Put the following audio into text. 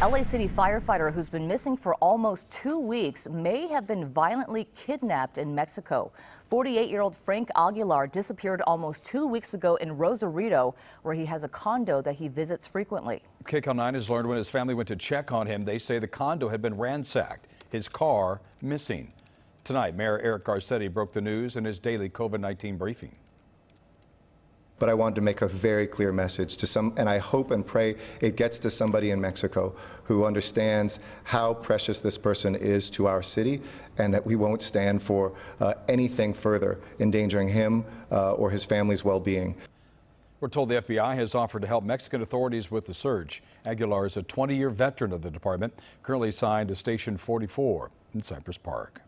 LA City firefighter who's been missing for almost two weeks may have been violently kidnapped in Mexico. 48 year old Frank Aguilar disappeared almost two weeks ago in Rosarito, where he has a condo that he visits frequently. KCAL 9 has learned when his family went to check on him, they say the condo had been ransacked, his car missing. Tonight, Mayor Eric Garcetti broke the news in his daily COVID 19 briefing but I wanted to make a very clear message to some, and I hope and pray it gets to somebody in Mexico who understands how precious this person is to our city and that we won't stand for uh, anything further endangering him uh, or his family's well-being. We're told the FBI has offered to help Mexican authorities with the search. Aguilar is a 20-year veteran of the department, currently assigned to Station 44 in Cypress Park.